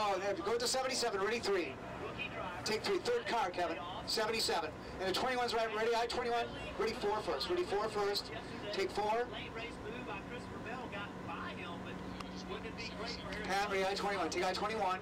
Oh, there, go to 77, ready three. Take three, third car, Kevin. 77. And the 21's right, ready, I-21, ready four first, ready four first. Take four. Pat, ready, I-21, take I-21.